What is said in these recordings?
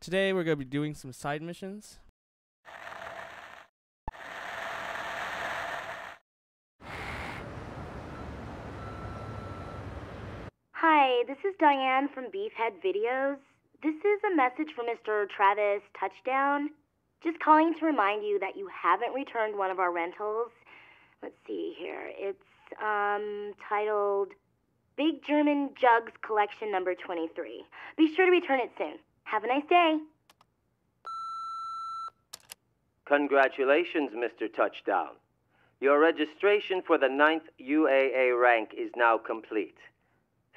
Today we're going to be doing some side missions. Hi, this is Diane from Beefhead Videos. This is a message from Mr. Travis Touchdown. Just calling to remind you that you haven't returned one of our rentals. Let's see here. It's um titled Big German Jugs Collection number 23. Be sure to return it soon. Have a nice day. Congratulations, Mr. Touchdown. Your registration for the ninth UAA rank is now complete.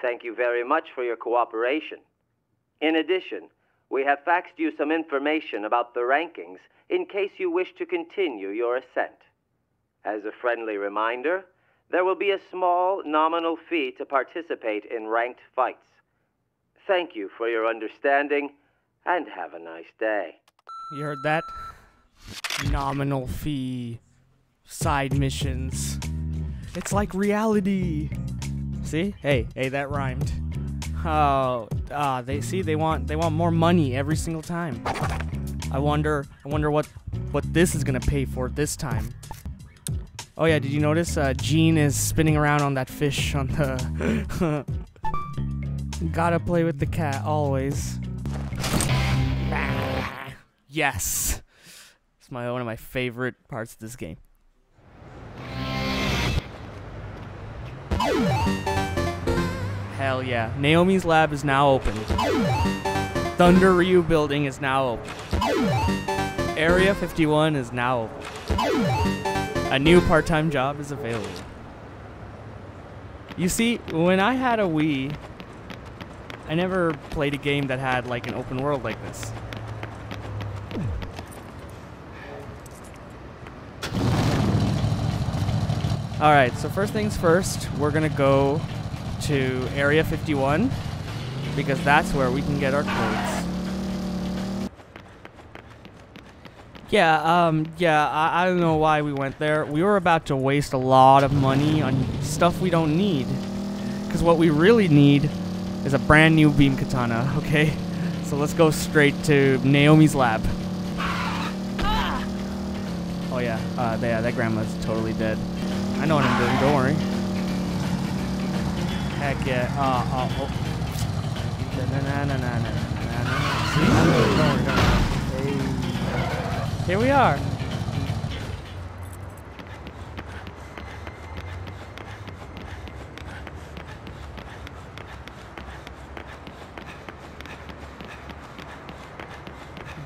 Thank you very much for your cooperation. In addition, we have faxed you some information about the rankings in case you wish to continue your ascent. As a friendly reminder, there will be a small nominal fee to participate in ranked fights. Thank you for your understanding and have a nice day. You heard that? Nominal fee. Side missions. It's like reality. See? Hey, hey, that rhymed. Oh, ah, they see they want they want more money every single time. I wonder I wonder what what this is gonna pay for this time. Oh yeah, did you notice uh, Jeane is spinning around on that fish on the Gotta play with the cat always. Yes. It's my one of my favorite parts of this game. Hell yeah. Naomi's lab is now open. Thunder Ryu building is now open. Area 51 is now open. A new part-time job is available. You see, when I had a Wii, I never played a game that had like an open world like this. Alright, so first things first, we're gonna go to Area 51 because that's where we can get our codes. Yeah, um, yeah, I, I don't know why we went there. We were about to waste a lot of money on stuff we don't need. Because what we really need is a brand new beam katana, okay? So let's go straight to Naomi's lab. Oh yeah, uh, yeah, that grandma's totally dead. I know what I'm doing, don't worry. Heck yeah. Uh, uh, oh. Here we are.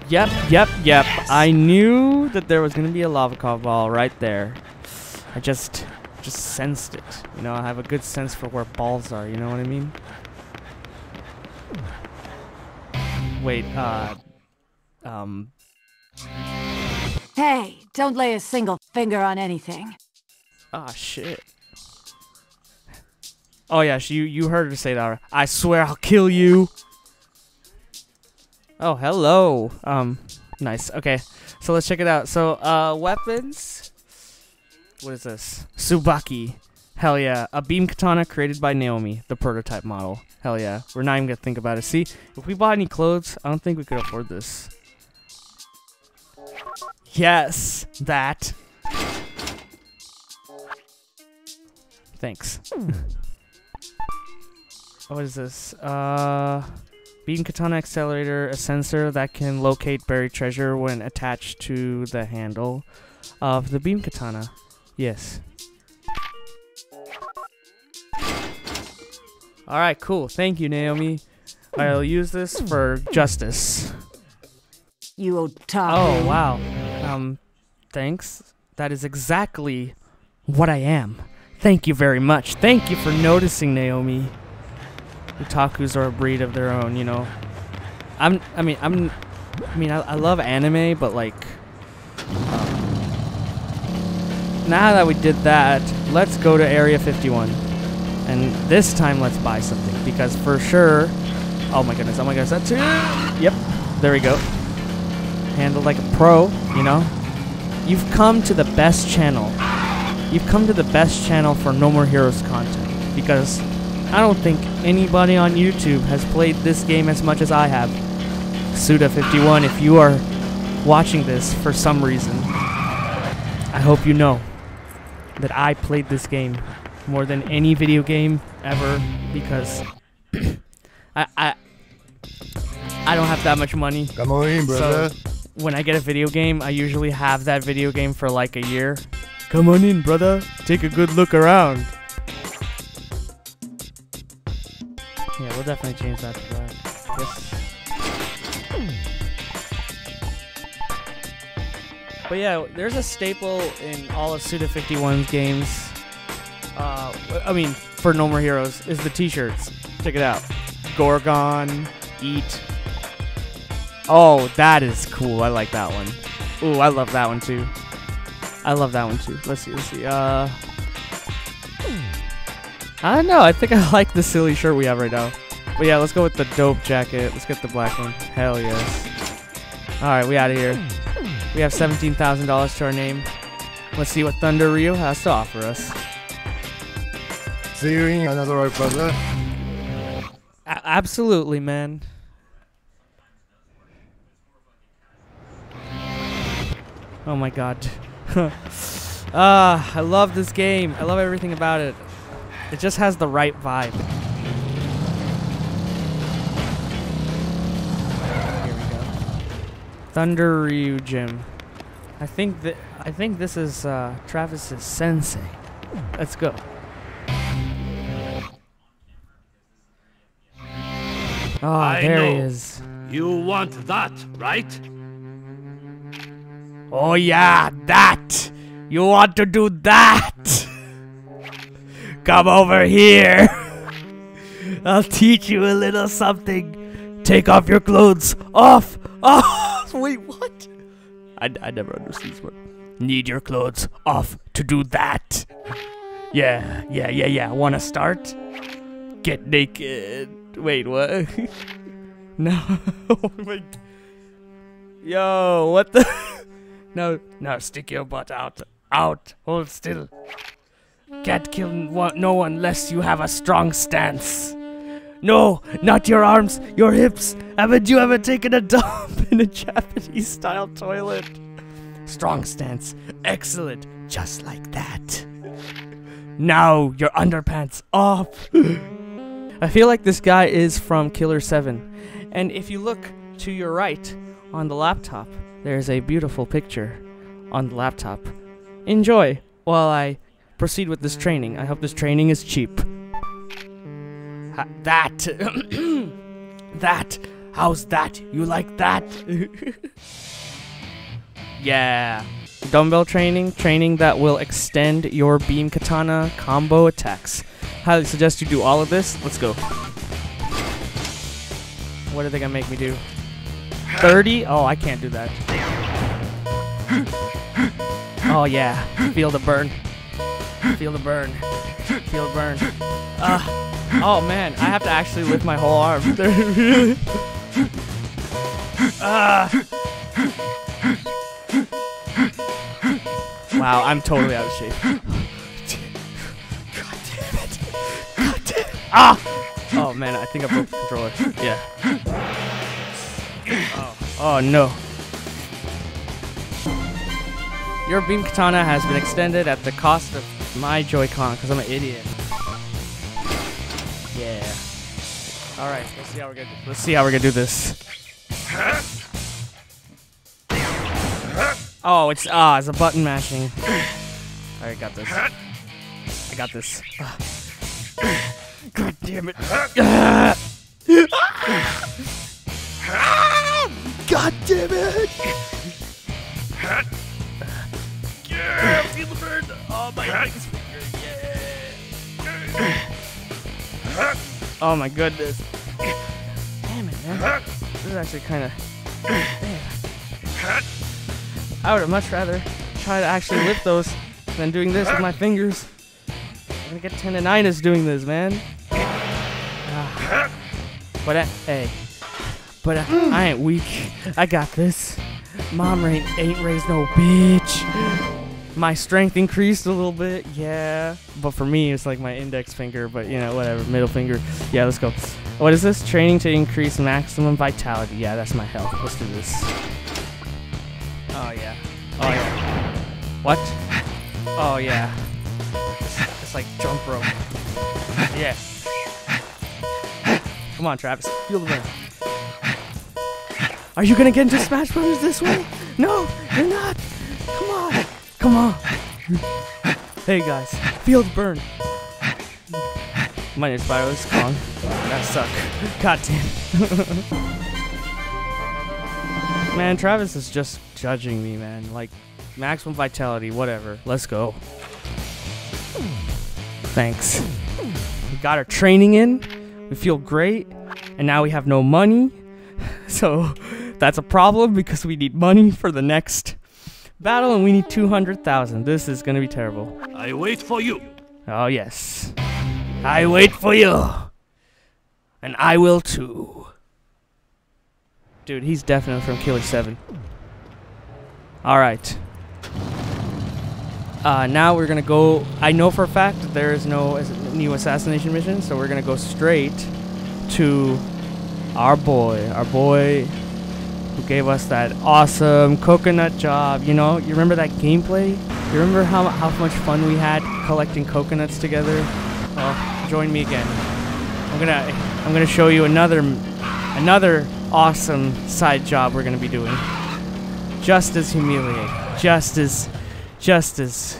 Yep, yep, yep. I knew that there was gonna be a lava ball right there. I just just sensed it. You know, I have a good sense for where balls are, you know what I mean? Wait, uh um Hey, don't lay a single finger on anything. ah shit. Oh yeah, she, you you heard her say that. I swear I'll kill you. Oh, hello. Um nice. Okay. So let's check it out. So, uh weapons what is this? Tsubaki. Hell yeah. A beam katana created by Naomi, the prototype model. Hell yeah. We're not even gonna think about it. See, if we bought any clothes, I don't think we could afford this. Yes, that. Thanks. what is this? Uh, beam katana accelerator, a sensor that can locate buried treasure when attached to the handle of the beam katana. Yes. Alright, cool. Thank you, Naomi. I'll use this for justice. You otaku. Oh, wow. Um, thanks. That is exactly what I am. Thank you very much. Thank you for noticing, Naomi. Otakus are a breed of their own, you know. I'm, I mean, I'm, I mean, I, I love anime, but like, now that we did that, let's go to Area 51. And this time, let's buy something. Because for sure... Oh my goodness, oh my goodness, that's... Yep, there we go. Handled like a pro, you know? You've come to the best channel. You've come to the best channel for No More Heroes content. Because I don't think anybody on YouTube has played this game as much as I have. Suda51, if you are watching this for some reason, I hope you know that I played this game more than any video game ever because I I I don't have that much money. Come on in, brother. When I get a video game, I usually have that video game for like a year. Come on in, brother. Take a good look around. Yeah, we'll definitely change that to that. Yes. But yeah, there's a staple in all of Suda 51's games. Uh, I mean, for No More Heroes, is the t-shirts. Check it out. Gorgon, Eat. Oh, that is cool. I like that one. Ooh, I love that one too. I love that one too. Let's see, let's see. Uh, I don't know. I think I like the silly shirt we have right now. But yeah, let's go with the dope jacket. Let's get the black one. Hell yes. All right, we out of here. We have $17,000 to our name. Let's see what Thunder Ryu has to offer us. See you in another row, brother. A- absolutely, man. Oh my god. Ah, I love this game. I love everything about it. It just has the right vibe. Thunder Ryu Gym. I think that I think this is uh, Travis's sensei. Let's go. Oh, I there he is. You want that, right? Oh yeah, that. You want to do that? Come over here. I'll teach you a little something. Take off your clothes. Off. Off. Wait, what? I, I never understood this word. Need your clothes off to do that. Yeah, yeah, yeah, yeah. Wanna start? Get naked. Wait, what? no. oh my. Yo, what the? No, no, stick your butt out. Out. Hold still. Can't kill no one unless you have a strong stance. No, not your arms, your hips. Haven't you ever taken a dump in a Japanese style toilet? Strong stance. Excellent. Just like that. Now, your underpants off. I feel like this guy is from Killer 7. And if you look to your right on the laptop, there's a beautiful picture on the laptop. Enjoy while I proceed with this training. I hope this training is cheap. Ha- that. that. How's that? You like that? yeah. Dumbbell training, training that will extend your beam katana combo attacks. Highly suggest you do all of this. Let's go. What are they gonna make me do? 30? Oh, I can't do that. Oh yeah, feel the burn. Feel the burn. Feel the burn. Uh, oh man, I have to actually lift my whole arm. really? Ah. wow, I'm totally out of shape. God damn it. God damn it. Ah! Oh man, I think I broke the controller. Yeah. Oh, oh no. Your beam katana has been extended at the cost of my Joy-Con because I'm an idiot. Yeah. All right, let's see how we're gonna let's see how we're gonna do this. Oh, it's ah, it's a button mashing. All right, got this. I got this. God damn it! God damn it! Yeah, feel the burn. Oh my biggest finger. Yeah. Oh my goodness. Damn it, man. This is actually kind of. I would have much rather try to actually lift those than doing this with my fingers. I'm gonna get tendonitis doing this, man. Ah. But uh, hey, but uh, I ain't weak. I got this. Mom ain't, ain't raised no bitch. My strength increased a little bit, yeah. But for me, it's like my index finger. But you know, whatever. Middle finger. Yeah, let's go. What is this? Training to increase maximum vitality. Yeah, that's my health. Let's do this. Oh yeah. Oh yeah. What? Oh yeah. It's, like jump rope. Yeah. Come on, Travis. Feel the wind. Are you gonna get into Smash Bros. this way? No, you're not. Come on. Hey guys, the burn. My name's Spyro Kong. That suck. God damn. man, Travis is just judging me, man. Like, maximum vitality, whatever. Let's go. Thanks. We got our training in. We feel great. And now we have no money. So that's a problem because we need money for the next battle and we need 200,000. This is going to be terrible. I wait for you. Oh, yes. I wait for you. And I will too. Dude, he's definitely from Killer 7. Alright. Uh, now we're gonna go. I know for a fact that there is no new assassination mission, so we're gonna go straight to our boy. Our boy who gave us that awesome coconut job. You know, you remember that gameplay? You remember how, how much fun we had collecting coconuts together? Well, join me again. I'm gonna I'm gonna show you another another awesome side job we're gonna be doing. Just as humiliating, just as just as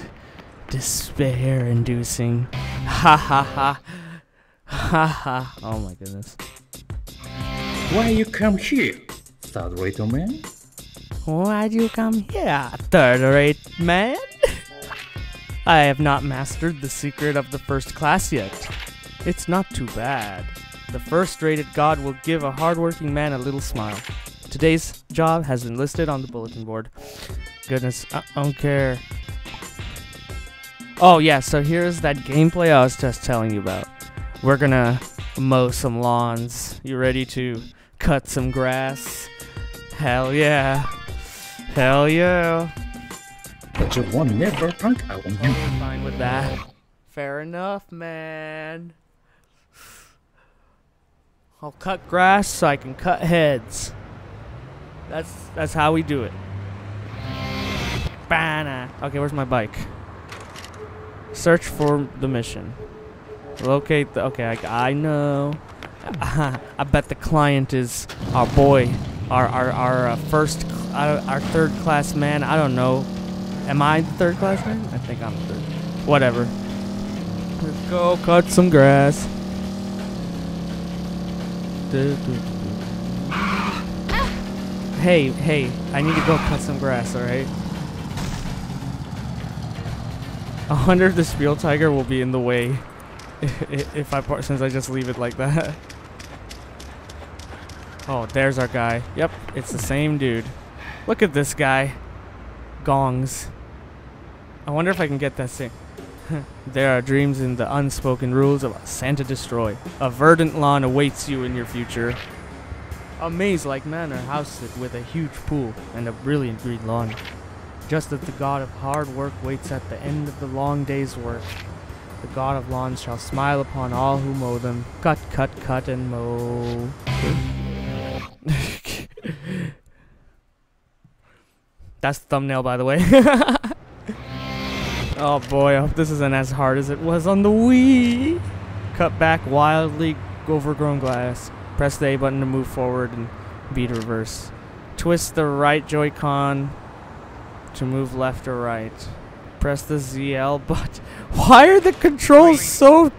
despair inducing. Ha ha ha. Ha ha. Oh my goodness. Why you come here, third rate man? Why'd you come here, third rate man? I have not mastered the secret of the first class yet. It's not too bad. The first rated god will give a hardworking man a little smile. Today's job has been listed on the bulletin board. Goodness, I don't care. Oh, yeah, so here's that gameplay I was just telling you about. We're gonna mow some lawns. You ready to cut some grass? Hell yeah. Hell yeah. But you won't never prank I on you. I'm fine with that. Fair enough, man. I'll cut grass so I can cut heads. That's that's how we do it. Bana. Okay, where's my bike? Search for the mission. Locate the. Okay, I, I know. I bet the client is our boy, our our our uh, first, cl- our, third class man. I don't know. Am I third class man? I think I'm third. Whatever. Let's go cut some grass. Hey, hey, I need to go cut some grass, alright? I wonder if the Schpeltiger will be in the way if, if I since I just leave it like that. Oh, there's our guy. Yep, it's the same dude. Look at this guy. Gongs. I wonder if I can get that thing. there are dreams in the unspoken rules of Santa Destroy. A verdant lawn awaits you in your future. A maze-like manor housed with a huge pool and a brilliant green lawn. Just as the god of hard work waits at the end of the long day's work, the god of lawns shall smile upon all who mow them. Cut, cut, cut, and mow. That's the thumbnail, by the way. oh boy, I hope this isn't as hard as it was on the Wii. Cut back wildly overgrown glass. Press the A button to move forward and B to reverse. Twist the right Joy-Con to move left or right. Press the ZL button. Why are the controls so...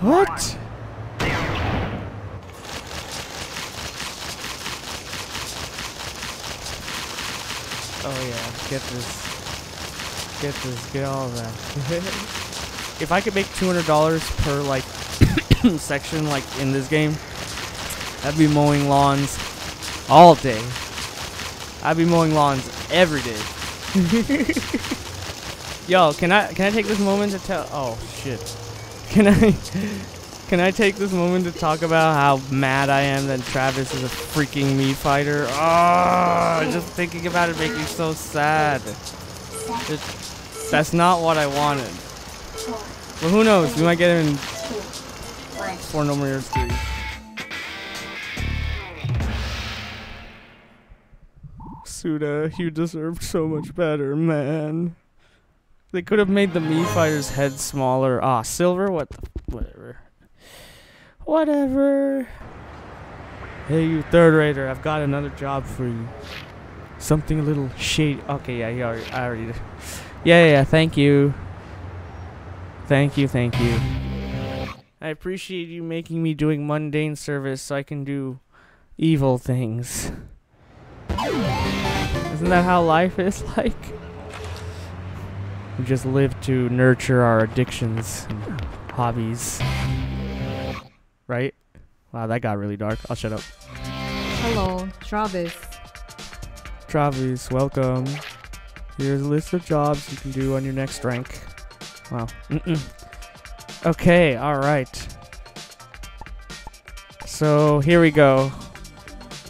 What? Oh yeah, get this, get this, get all that. if I could make two hundred dollars per like section, like in this game, I'd be mowing lawns all day. I'd be mowing lawns every day. Yo, can I can I take this moment to tell? Oh shit, can I can I take this moment to talk about how mad I am that Travis is a freaking Mii fighter? Oh, just thinking about it makes me so sad. It, that's not what I wanted. But who knows? We might get him in for No More Heroes 3. Suda, you deserved so much better, man. They could have made the Mii fighter's head smaller. Ah, silver? What the? Whatever. Whatever. Hey, you third rater, I've got another job for you. Something a little shady. Okay, yeah, already, I already. Yeah, yeah, yeah, thank you. Thank you, thank you. I appreciate you making me doing mundane service so I can do evil things. Isn't that how life is like? We just live to nurture our addictions and hobbies. Right? Wow, that got really dark. I'll shut up. Hello, Travis. Travis, welcome. Here's a list of jobs you can do on your next rank. Wow. Mm-mm. Okay, alright. So, here we go.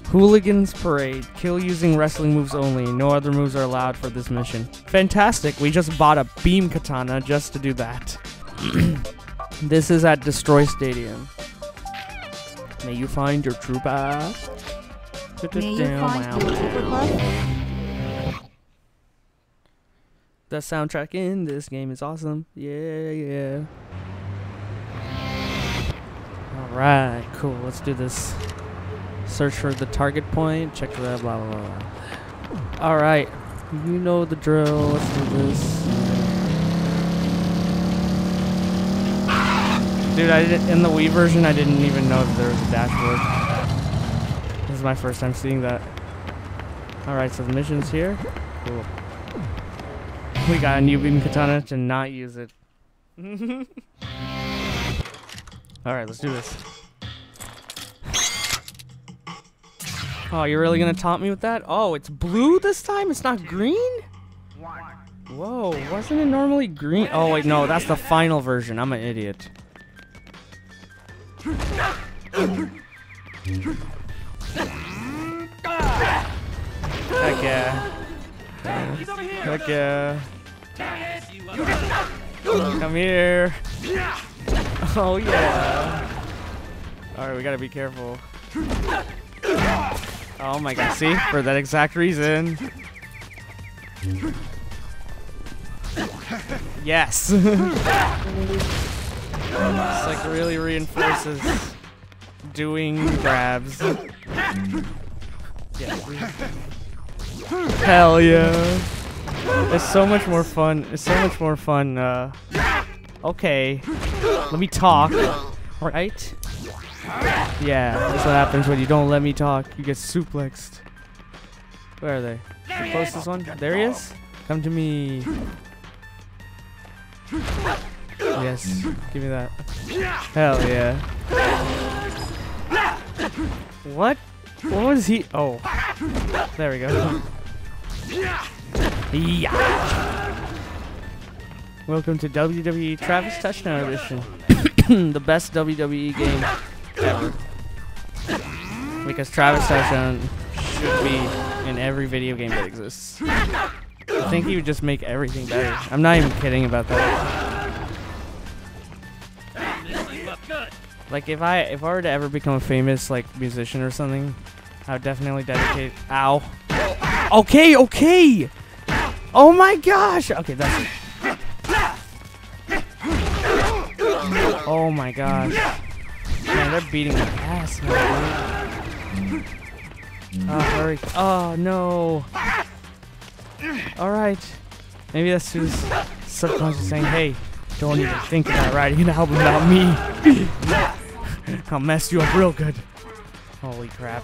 Hooligans Parade. Kill using wrestling moves only. No other moves are allowed for this mission. Fantastic. We just bought a beam katana just to do that. this is at Destroy Stadium. May you find your true path. May you find your super class? The soundtrack in this game is awesome. Yeah, yeah. Alright, cool. Let's do this. Search for the target point. Check the blah, blah, blah. blah. Alright. You know the drill. Let's do this. Dude, I did, in the Wii version, I didn't even know that there was a dashboard. This is my first time seeing that. Alright, so the mission's here. Cool. We got a new beam katana to not use it. Alright, let's do this. Oh, you're really gonna taunt me with that? Oh, it's blue this time? It's not green? Whoa, wasn't it normally green? Oh, wait, no, that's the final version. I'm an idiot. Heck yeah. Heck yeah. Come here. Oh yeah. Alright, we gotta be careful. Oh my god, see? For that exact reason. Yes! this like really reinforces doing grabs. Yeah. Hell yeah. It's so much more fun. It's so much more fun. Uh, okay. Let me talk. Right? Yeah, that's what happens when you don't let me talk. You get suplexed. Where are they? The closest one? There he is? Come to me. Yes. Give me that. Hell yeah. What? What was he? Oh. There we go. Yeah. Welcome to WWE Travis Touchdown Edition. the best WWE game ever. Because Travis Touchdown should be in every video game that exists. I think he would just make everything better. I'm not even kidding about that. Like if I if I were to ever become a famous like musician or something, I would definitely dedicate. Ow. Okay, okay. Oh my gosh. Okay, that's. Oh my gosh. Man, they're beating my ass now. Oh, hurry. Oh, no. Alright. Maybe that's his subconscious saying, hey, don't even think about writing an album about me. I'll mess you up real good. Holy crap.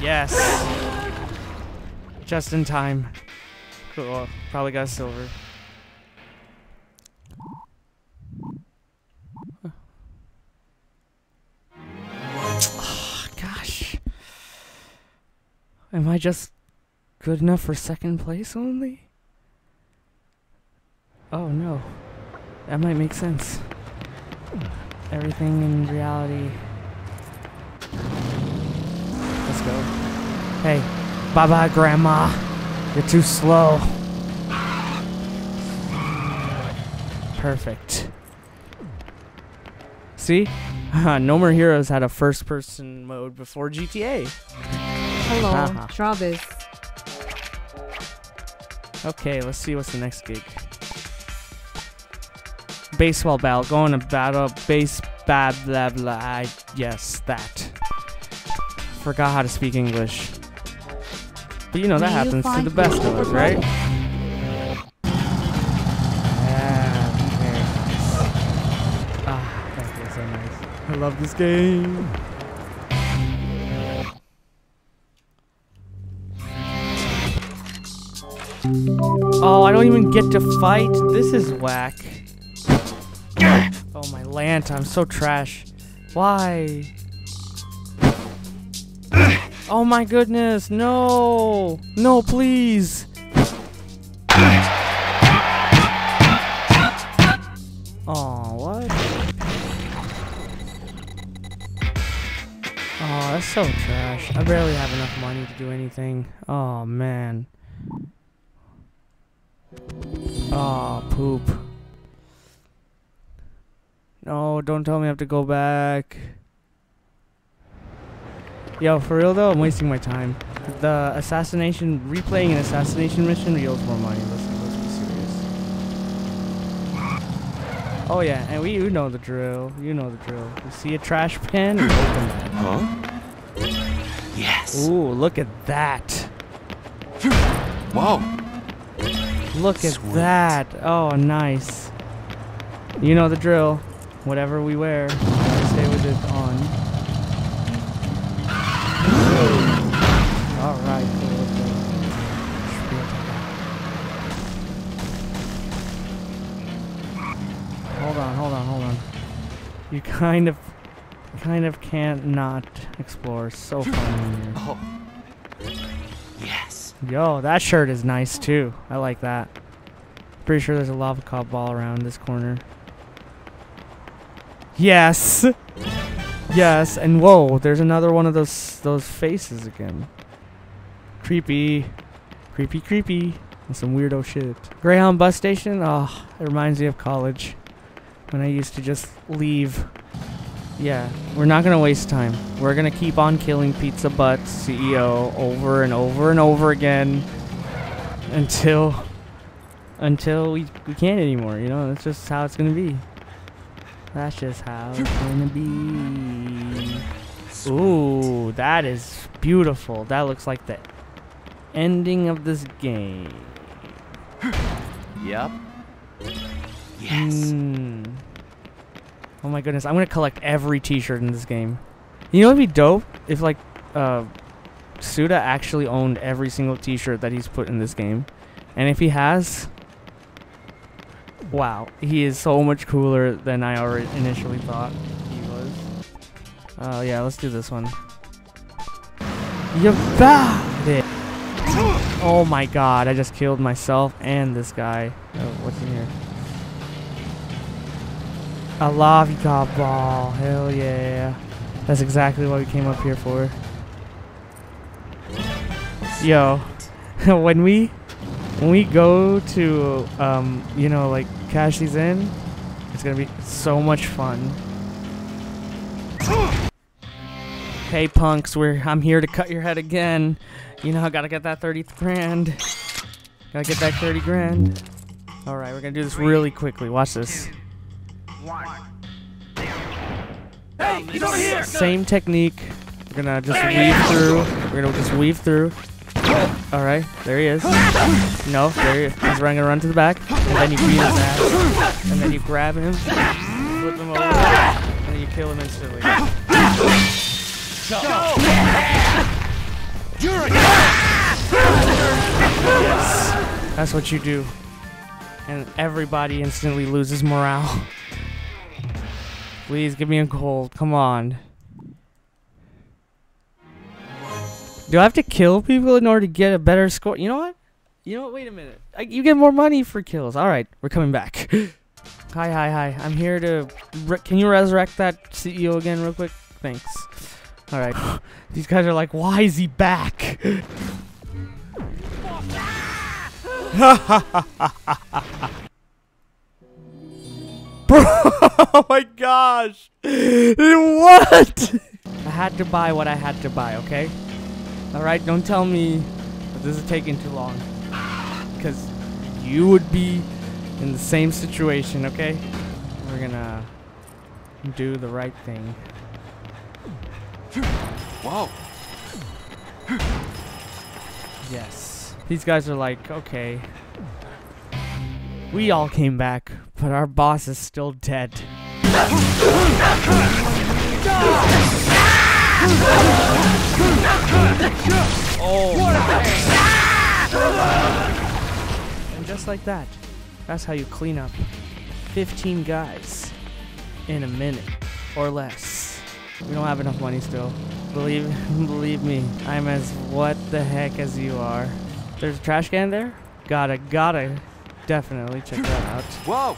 Yes. Just in time. Cool. Probably got silver. Ah, gosh. Am I just good enough for second place only? Oh no. That might make sense. Everything in reality. Let's go. Hey, bye bye, Grandma. You're too slow. Perfect. See? no More Heroes had a first person mode before GTA. Hello, Haha. Travis. Okay, let's see what's the next gig. Baseball battle. Going to battle base bad, blah blah. I, yes, that. Forgot how to speak English. But you know that happens to the best of us, right? Yeah. Ah, that feels so nice. I love this game. Oh, I don't even get to fight. This is whack. Lant, I'm so trash. Why? Oh my goodness, no! No, please! Oh, what? Oh, that's so trash. I barely have enough money to do anything. Oh, man. Oh, poop. No, don't tell me I have to go back. Yo, for real though, I'm wasting my time. The assassination, replaying an assassination mission yields more money. Let's, let's be serious. Oh yeah, and we you know the drill. You know the drill. You see a trash can? Hmm. Open that. Huh? Yes. Ooh, look at that. Whoa. Look at Sweet. that. Oh, nice. You know the drill. Whatever we wear, stay with it on. Alright. Hold on, hold on, hold on. You kind of, kind of can't not explore. So fun in here. Oh. Yes. Yo, that shirt is nice too. I like that. Pretty sure there's a Lovikov ball around this corner. Yes. Yes, and whoa, there's another one of those those faces again. Creepy. Creepy creepy. And some weirdo shit. Greyhound bus station? Oh, it reminds me of college. When I used to just leave. Yeah, we're not gonna waste time. We're gonna keep on killing Pizza Butts CEO over and over and over again until until we we can't anymore. You know, that's just how it's gonna be. That's just how it's gonna be. Ooh, that is beautiful. That looks like the ending of this game. Yep. Yes. Mm. Oh my goodness, I'm gonna collect every T-shirt in this game. You know what'd be dope if like uh, Suda actually owned every single T-shirt that he's put in this game, and if he has, wow, he is so much cooler than I already initially thought he was. Oh yeah, let's do this one. You got it. Oh my god, I just killed myself and this guy. Oh, what's in here? A lollipop ball. Hell yeah. That's exactly what we came up here for. Yo, when we when we go to um, you know, like cash these in, it's gonna be so much fun. Hey punks, we're I'm here to cut your head again. You know I gotta get that 30 grand. Gotta get that 30 grand. Alright, we're gonna do this really quickly. Watch this. Hey, he's over here! Same technique. We're gonna just weave through. We're gonna just weave through. Alright, there he is. No, there he is. He's running run to the back. And then you beat his ass. And then you grab him, flip him over, and then you kill him instantly. Yes. That's what you do. And everybody instantly loses morale. Please give me a gold. Come on. Do I have to kill people in order to get a better score? You know what? You know what? Wait a minute. I, you get more money for kills. All right, we're coming back. hi, hi, hi. I'm here to. Re- can you resurrect that CEO again, real quick? Thanks. All right. These guys are like, why is he back? oh my gosh! What? I had to buy what I had to buy, okay? Alright, don't tell me that this is taking too long. Because you would be in the same situation, okay? We're gonna do the right thing. Whoa. Yes. These guys are like, okay. We all came back, but our boss is still dead. Oh. And just like that, that's how you clean up 15 guys in a minute or less. We don't have enough money still. Believe believe me, I'm as what the heck as you are. There's a trash can there? Gotta, gotta definitely check that out. Whoa!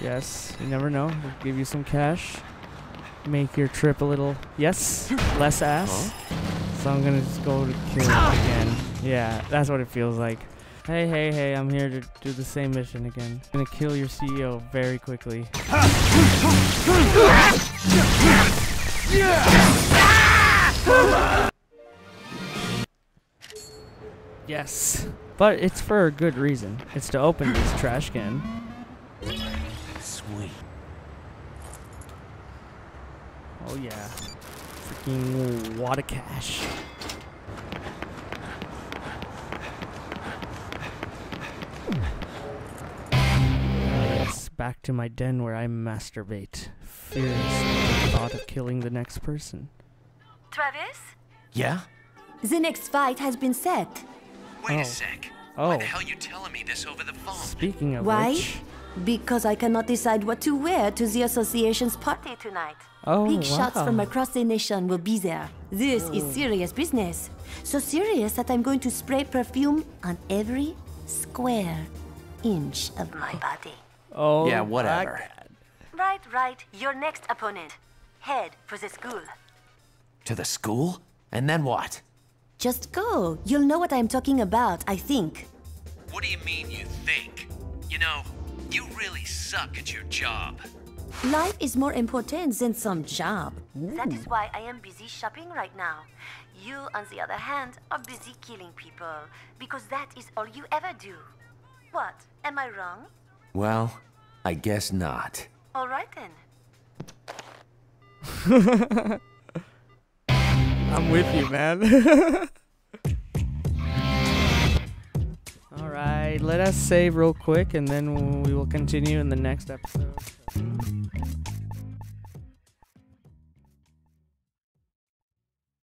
Yes, you never know. We'll give you some cash. Make your trip a little, yes, less ass. So I'm gonna just go to kill ah! again. Yeah, that's what it feels like. Hey, hey, hey, I'm here to do the same mission again. I'm gonna kill your CEO very quickly. Yes. But it's for a good reason. It's to open this trash can. Oh yeah. Freaking water cash. Yes, back to my den where I masturbate. Furious at the thought of killing the next person. Travis? Yeah? The next fight has been set. Wait Oh. a sec. Oh. Why the hell you telling me this over the phone? Speaking of Why? which. Because I cannot decide what to wear to the association's party tonight. Oh, Big shots from across the nation will be there. This is oh. serious business. So serious that I'm going to spray perfume on every square inch of my body. Oh, yeah, whatever. Right, right. Your next opponent. Head for the school. To the school? And then what? Just go. You'll know what I'm talking about, I think. What do you mean you think? You know, you really suck at your job. Life is more important than some job. That is why I am busy shopping right now. You, on the other hand, are busy killing people because that is all you ever do. What? Am I wrong? Well, I guess not. All right then. I'm with you, man. Alright, let us save real quick and then we will continue in the next episode.